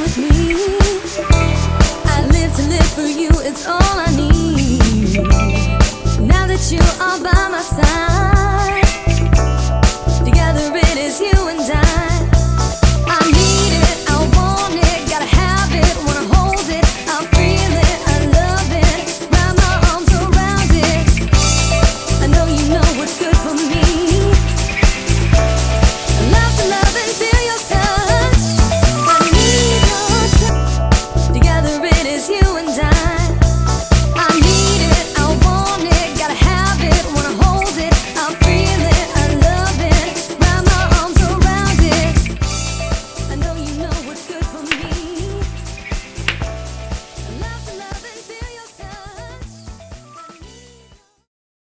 with me. I live to live for you, it's all I need. Now that you are by my side.